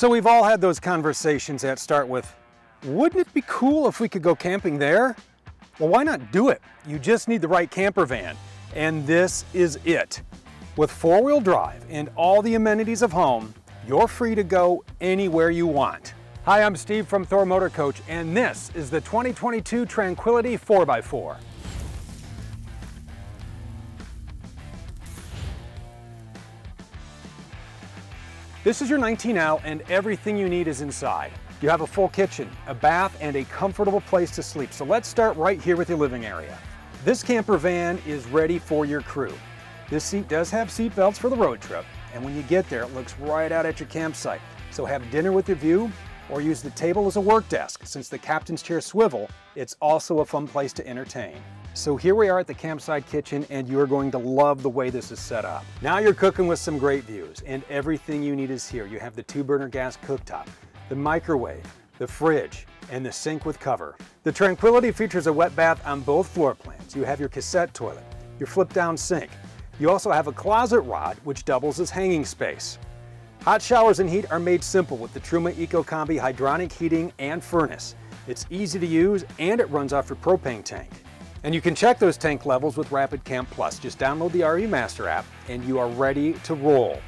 So we've all had those conversations that start with, wouldn't it be cool if we could go camping there? Well, why not do it? You just need the right camper van, and this is it. With four-wheel drive and all the amenities of home, you're free to go anywhere you want. Hi, I'm Steve from Thor Motor Coach, and this is the 2022 Tranquility 4x4. This is your 19L and everything you need is inside. You have a full kitchen, a bath, and a comfortable place to sleep. So let's start right here with your living area. This camper van is ready for your crew. This seat does have seat belts for the road trip, and when you get there, it looks right out at your campsite. So have dinner with your view or use the table as a work desk. Since the captain's chair swivel, it's also a fun place to entertain. So here we are at the campsite kitchen and you're going to love the way this is set up. Now you're cooking with some great views and everything you need is here. You have the two burner gas cooktop, the microwave, the fridge, and the sink with cover. The Tranquility features a wet bath on both floor plans. You have your cassette toilet, your flip down sink. You also have a closet rod which doubles as hanging space. Hot showers and heat are made simple with the Truma EcoCombi hydronic heating and furnace. It's easy to use and it runs off your propane tank. And you can check those tank levels with Rapid Camp Plus. Just download the RE Master app and you are ready to roll.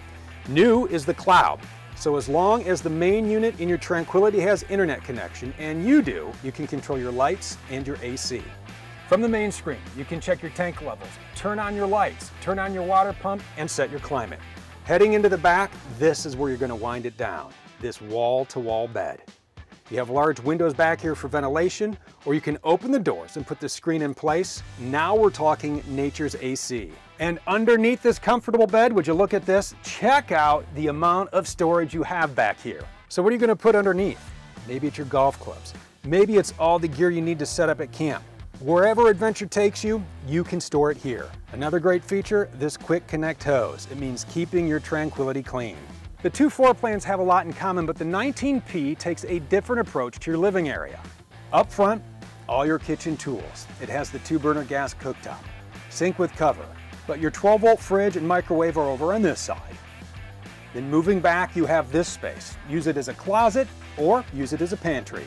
New is the cloud. So as long as the main unit in your Tranquility has internet connection, and you do, you can control your lights and your AC. From the main screen, you can check your tank levels, turn on your lights, turn on your water pump, and set your climate. Heading into the back, this is where you're gonna wind it down, this wall-to-wall -wall bed. You have large windows back here for ventilation, or you can open the doors and put the screen in place. Now we're talking nature's AC. And underneath this comfortable bed, would you look at this? Check out the amount of storage you have back here. So what are you gonna put underneath? Maybe it's your golf clubs. Maybe it's all the gear you need to set up at camp. Wherever adventure takes you, you can store it here. Another great feature, this quick connect hose. It means keeping your tranquility clean. The two floor plans have a lot in common, but the 19P takes a different approach to your living area. Up front, all your kitchen tools. It has the two burner gas cooktop, sink with cover, but your 12 volt fridge and microwave are over on this side. Then moving back, you have this space. Use it as a closet or use it as a pantry.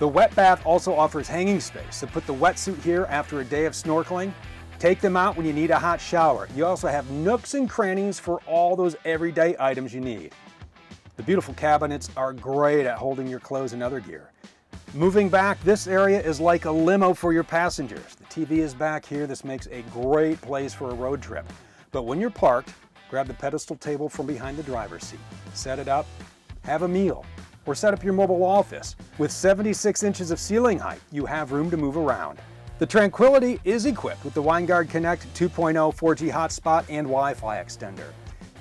The wet bath also offers hanging space, so put the wetsuit here after a day of snorkeling Take them out when you need a hot shower. You also have nooks and crannies for all those everyday items you need. The beautiful cabinets are great at holding your clothes and other gear. Moving back, this area is like a limo for your passengers. The TV is back here. This makes a great place for a road trip. But when you're parked, grab the pedestal table from behind the driver's seat. Set it up, have a meal, or set up your mobile office. With 76 inches of ceiling height, you have room to move around. The Tranquility is equipped with the Winegard Connect 2.0 4G hotspot and Wi-Fi extender.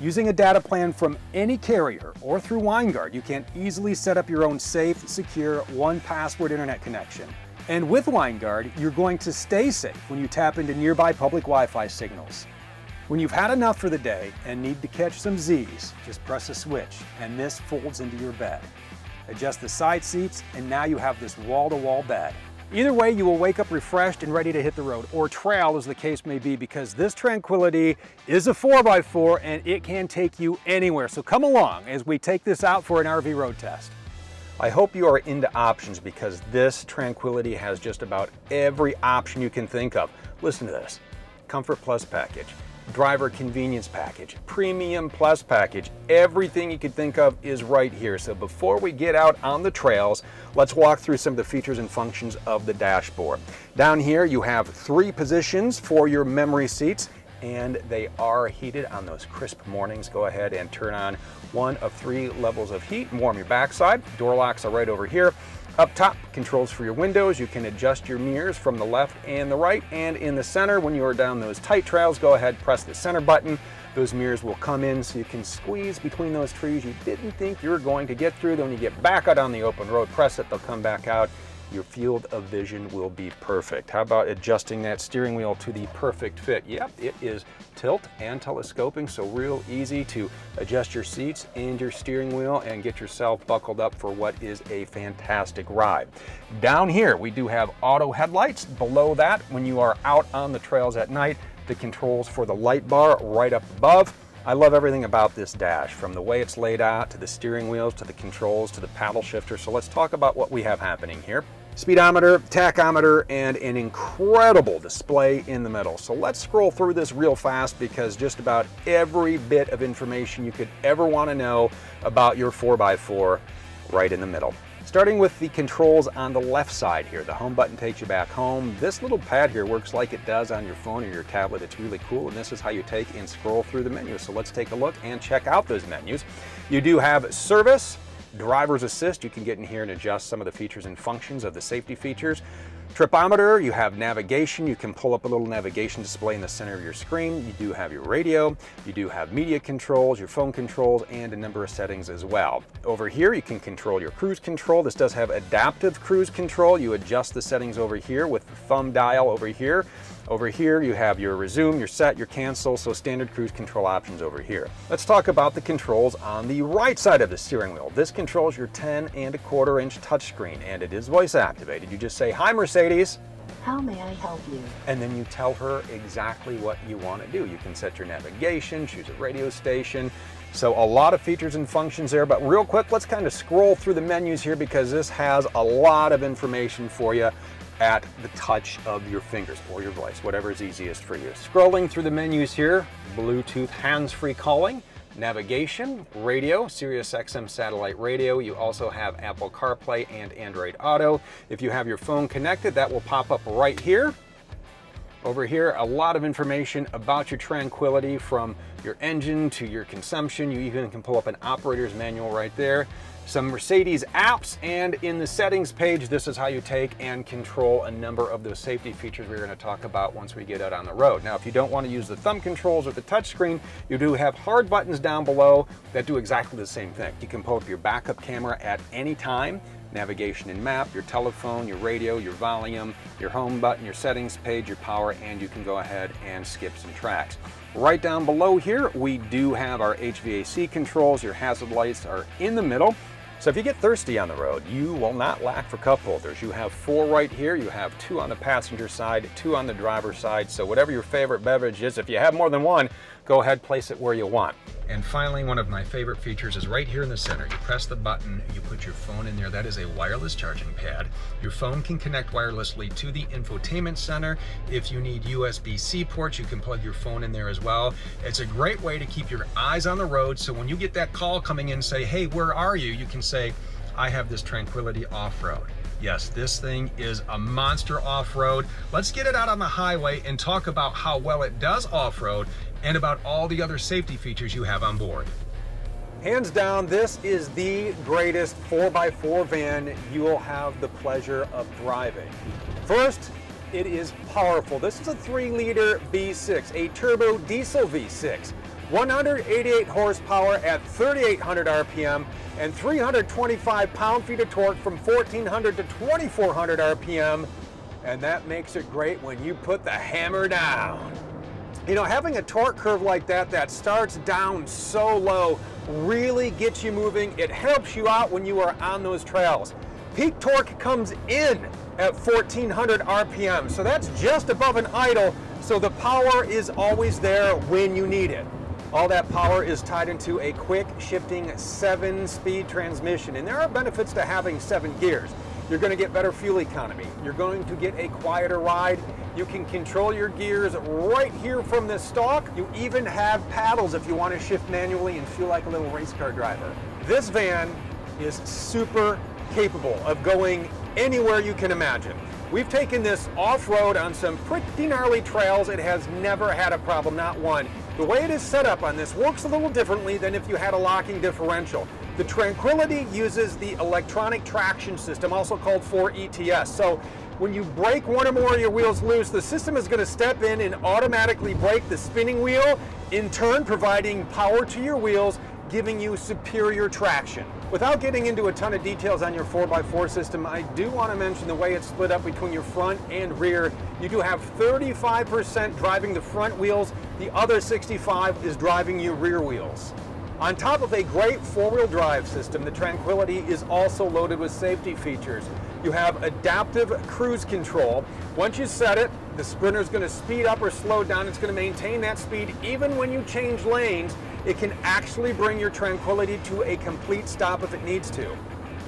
Using a data plan from any carrier or through Winegard, you can easily set up your own safe, secure, one-password internet connection. And with Winegard, you're going to stay safe when you tap into nearby public Wi-Fi signals. When you've had enough for the day and need to catch some Z's, just press a switch and this folds into your bed. Adjust the side seats and now you have this wall-to-wall -wall bed. Either way, you will wake up refreshed and ready to hit the road, or trail as the case may be, because this Tranquility is a 4x4 and it can take you anywhere. So come along as we take this out for an RV road test. I hope you are into options because this Tranquility has just about every option you can think of. Listen to this, Comfort Plus package driver convenience package, premium plus package, everything you could think of is right here. So before we get out on the trails, let's walk through some of the features and functions of the dashboard. Down here you have three positions for your memory seats and they are heated on those crisp mornings. Go ahead and turn on one of three levels of heat and warm your backside. Door locks are right over here. Up top, controls for your windows. You can adjust your mirrors from the left and the right. And in the center, when you are down those tight trails, go ahead, press the center button. Those mirrors will come in so you can squeeze between those trees you didn't think you were going to get through. Then when you get back out on the open road, press it, they'll come back out your field of vision will be perfect. How about adjusting that steering wheel to the perfect fit? Yep, it is tilt and telescoping, so real easy to adjust your seats and your steering wheel and get yourself buckled up for what is a fantastic ride. Down here, we do have auto headlights. Below that, when you are out on the trails at night, the controls for the light bar right up above. I love everything about this dash, from the way it's laid out, to the steering wheels, to the controls, to the paddle shifter. So let's talk about what we have happening here. Speedometer, tachometer, and an incredible display in the middle. So let's scroll through this real fast because just about every bit of information you could ever want to know about your 4x4 right in the middle. Starting with the controls on the left side here, the home button takes you back home. This little pad here works like it does on your phone or your tablet. It's really cool, and this is how you take and scroll through the menus. So let's take a look and check out those menus. You do have service, driver's assist. You can get in here and adjust some of the features and functions of the safety features. Tripometer, you have navigation. You can pull up a little navigation display in the center of your screen. You do have your radio. You do have media controls, your phone controls, and a number of settings as well. Over here, you can control your cruise control. This does have adaptive cruise control. You adjust the settings over here with the thumb dial over here. Over here, you have your resume, your set, your cancel, so standard cruise control options over here. Let's talk about the controls on the right side of the steering wheel. This controls your 10 and a quarter inch touchscreen, and it is voice activated. You just say, hi Mercedes, how may I help you? And then you tell her exactly what you want to do. You can set your navigation, choose a radio station. So a lot of features and functions there, but real quick, let's kind of scroll through the menus here because this has a lot of information for you at the touch of your fingers or your voice, whatever is easiest for you. Scrolling through the menus here, Bluetooth hands-free calling, navigation, radio, Sirius XM satellite radio. You also have Apple CarPlay and Android Auto. If you have your phone connected, that will pop up right here. Over here, a lot of information about your Tranquility from your engine to your consumption. You even can pull up an operator's manual right there some Mercedes apps, and in the settings page, this is how you take and control a number of those safety features we're gonna talk about once we get out on the road. Now, if you don't wanna use the thumb controls or the touchscreen, you do have hard buttons down below that do exactly the same thing. You can pull up your backup camera at any time, navigation and map, your telephone, your radio, your volume, your home button, your settings page, your power, and you can go ahead and skip some tracks. Right down below here, we do have our HVAC controls. Your hazard lights are in the middle. So if you get thirsty on the road, you will not lack for cup holders. You have four right here. You have two on the passenger side, two on the driver's side. So whatever your favorite beverage is, if you have more than one, go ahead, place it where you want. And finally, one of my favorite features is right here in the center. You press the button, you put your phone in there. That is a wireless charging pad. Your phone can connect wirelessly to the infotainment center. If you need USB-C ports, you can plug your phone in there as well. It's a great way to keep your eyes on the road. So when you get that call coming in, say, hey, where are you? You can say, I have this Tranquility off-road. Yes, this thing is a monster off-road. Let's get it out on the highway and talk about how well it does off-road and about all the other safety features you have on board. Hands down, this is the greatest 4x4 van you will have the pleasure of driving. First, it is powerful. This is a 3 liter V6, a turbo diesel V6. 188 horsepower at 3,800 RPM and 325 pound-feet of torque from 1,400 to 2,400 RPM. And that makes it great when you put the hammer down. You know, having a torque curve like that that starts down so low really gets you moving. It helps you out when you are on those trails. Peak torque comes in at 1400 RPM, so that's just above an idle, so the power is always there when you need it. All that power is tied into a quick shifting seven speed transmission. And there are benefits to having seven gears. You're going to get better fuel economy. You're going to get a quieter ride. You can control your gears right here from the stalk. You even have paddles if you want to shift manually and feel like a little race car driver. This van is super capable of going anywhere you can imagine. We've taken this off-road on some pretty gnarly trails. It has never had a problem, not one. The way it is set up on this works a little differently than if you had a locking differential. The Tranquility uses the electronic traction system, also called 4ETS. So when you break one or more of your wheels loose, the system is going to step in and automatically brake the spinning wheel, in turn providing power to your wheels, giving you superior traction. Without getting into a ton of details on your 4x4 system, I do want to mention the way it's split up between your front and rear. You do have 35% driving the front wheels, the other 65 is driving your rear wheels. On top of a great four-wheel drive system, the Tranquility is also loaded with safety features. You have adaptive cruise control. Once you set it, the Sprinter is going to speed up or slow down. It's going to maintain that speed even when you change lanes it can actually bring your Tranquility to a complete stop if it needs to.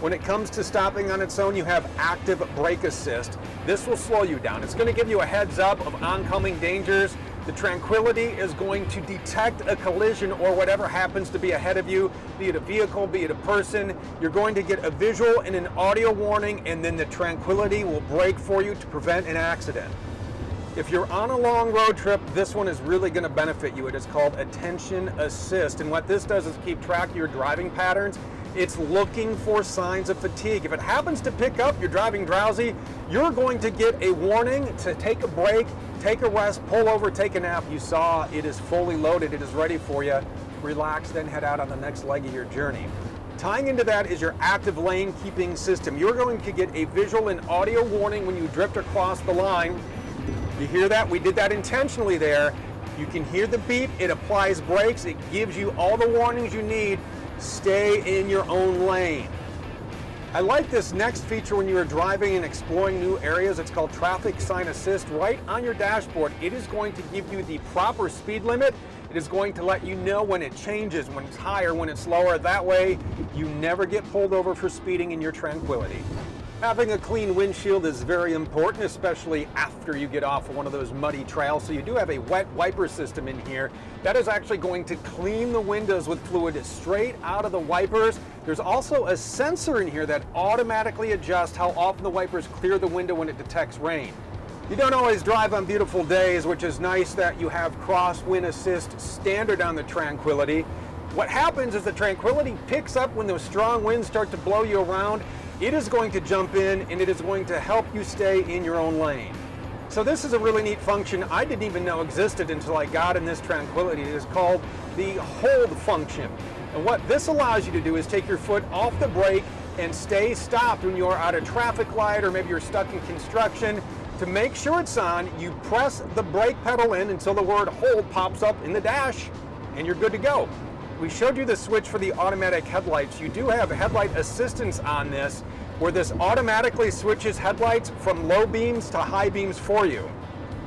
When it comes to stopping on its own, you have active brake assist. This will slow you down. It's going to give you a heads up of oncoming dangers. The Tranquility is going to detect a collision or whatever happens to be ahead of you, be it a vehicle, be it a person. You're going to get a visual and an audio warning, and then the Tranquility will brake for you to prevent an accident. If you're on a long road trip, this one is really going to benefit you. It is called Attention Assist, and what this does is keep track of your driving patterns it's looking for signs of fatigue. If it happens to pick up, you're driving drowsy, you're going to get a warning to take a break, take a rest, pull over, take a nap. You saw it is fully loaded, it is ready for you. Relax, then head out on the next leg of your journey. Tying into that is your active lane keeping system. You're going to get a visual and audio warning when you drift across the line. You hear that? We did that intentionally there. You can hear the beep, it applies brakes, it gives you all the warnings you need stay in your own lane. I like this next feature when you are driving and exploring new areas. It's called Traffic Sign Assist. Right on your dashboard, it is going to give you the proper speed limit. It is going to let you know when it changes, when it's higher, when it's lower. That way, you never get pulled over for speeding in your tranquility. Having a clean windshield is very important, especially after you get off of one of those muddy trails. So you do have a wet wiper system in here. That is actually going to clean the windows with fluid straight out of the wipers. There's also a sensor in here that automatically adjusts how often the wipers clear the window when it detects rain. You don't always drive on beautiful days, which is nice that you have crosswind assist standard on the Tranquility. What happens is the Tranquility picks up when those strong winds start to blow you around it is going to jump in and it is going to help you stay in your own lane. So this is a really neat function I didn't even know existed until I got in this Tranquility. It is called the hold function. And what this allows you to do is take your foot off the brake and stay stopped when you're at a traffic light or maybe you're stuck in construction. To make sure it's on, you press the brake pedal in until the word hold pops up in the dash and you're good to go. We showed you the switch for the automatic headlights. You do have headlight assistance on this, where this automatically switches headlights from low beams to high beams for you.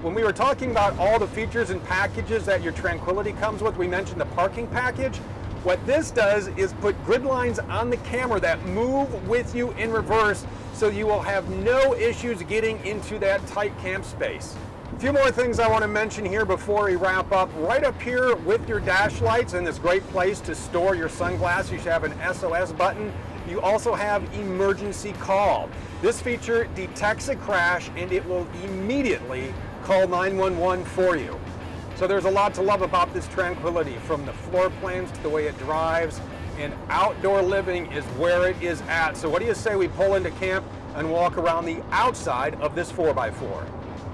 When we were talking about all the features and packages that your Tranquility comes with, we mentioned the parking package. What this does is put grid lines on the camera that move with you in reverse so you will have no issues getting into that tight camp space. A few more things I want to mention here before we wrap up. Right up here with your dash lights and this great place to store your sunglasses, you should have an SOS button. You also have emergency call. This feature detects a crash and it will immediately call 911 for you. So there's a lot to love about this Tranquility, from the floor plans to the way it drives, and outdoor living is where it is at. So what do you say we pull into camp and walk around the outside of this 4x4?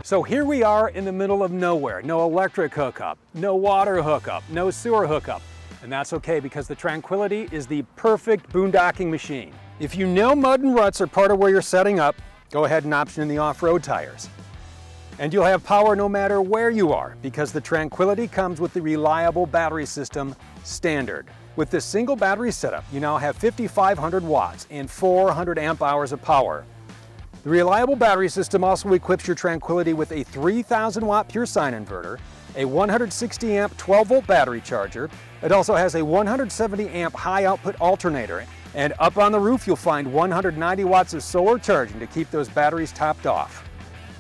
So here we are in the middle of nowhere. No electric hookup, no water hookup, no sewer hookup. And that's okay because the Tranquility is the perfect boondocking machine. If you know mud and ruts are part of where you're setting up, go ahead and option in the off-road tires. And you'll have power no matter where you are because the Tranquility comes with the reliable battery system standard. With this single battery setup, you now have 5,500 watts and 400 amp hours of power. The reliable battery system also equips your Tranquility with a 3000 watt pure sine inverter, a 160 amp 12 volt battery charger. It also has a 170 amp high output alternator. And up on the roof, you'll find 190 watts of solar charging to keep those batteries topped off.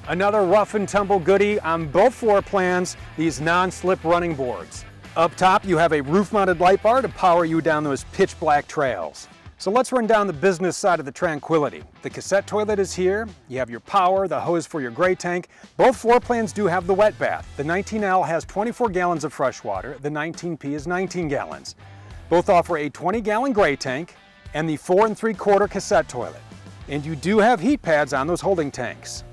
Another rough and tumble goodie on both floor plans, these non-slip running boards. Up top, you have a roof-mounted light bar to power you down those pitch black trails. So let's run down the business side of the Tranquility. The cassette toilet is here, you have your power, the hose for your gray tank. Both floor plans do have the wet bath. The 19L has 24 gallons of fresh water, the 19P is 19 gallons. Both offer a 20 gallon gray tank and the 4 and 3 quarter cassette toilet. And you do have heat pads on those holding tanks.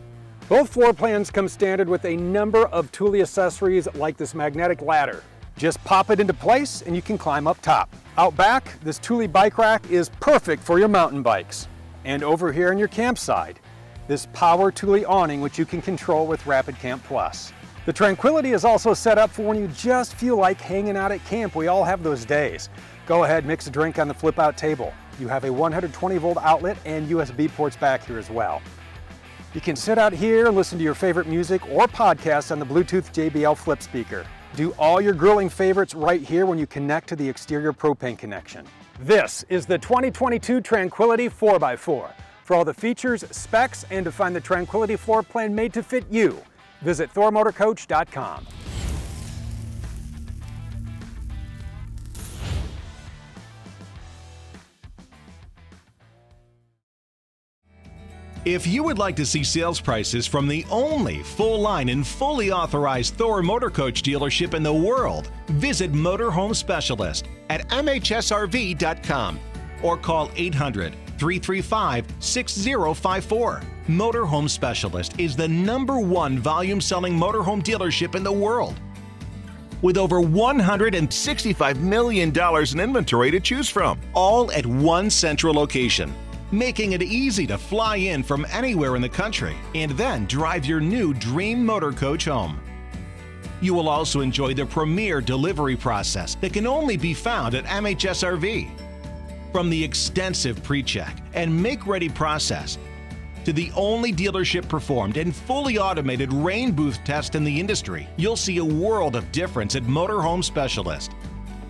Both floor plans come standard with a number of Thule accessories like this magnetic ladder. Just pop it into place and you can climb up top. Out back, this Thule bike rack is perfect for your mountain bikes. And over here on your campsite, this power Thule awning which you can control with Rapid Camp Plus. The Tranquility is also set up for when you just feel like hanging out at camp. We all have those days. Go ahead, mix a drink on the flip out table. You have a 120 volt outlet and USB ports back here as well. You can sit out here, and listen to your favorite music or podcast on the Bluetooth JBL flip speaker. Do all your grilling favorites right here when you connect to the exterior propane connection. This is the 2022 Tranquility 4x4. For all the features, specs, and to find the Tranquility floor plan made to fit you, visit thormotorcoach.com. If you would like to see sales prices from the only full line and fully authorized Thor Motor Coach dealership in the world, visit Motorhome Specialist at MHSRV.com or call 800 335 6054. Motorhome Specialist is the number one volume selling motorhome dealership in the world. With over $165 million in inventory to choose from, all at one central location making it easy to fly in from anywhere in the country and then drive your new dream motor coach home. You will also enjoy the premier delivery process that can only be found at MHSRV. From the extensive pre check and make ready process to the only dealership performed and fully automated rain booth test in the industry, you'll see a world of difference at Motorhome Specialist.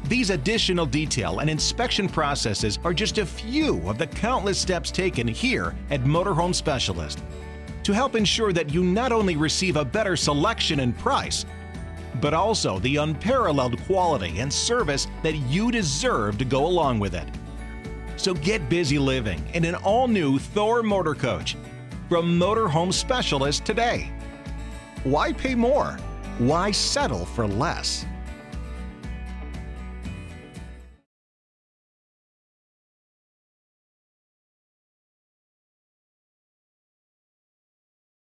These additional detail and inspection processes are just a few of the countless steps taken here at Motorhome Specialist to help ensure that you not only receive a better selection and price, but also the unparalleled quality and service that you deserve to go along with it. So get busy living in an all new Thor Motor Coach from Motorhome Specialist today. Why pay more? Why settle for less?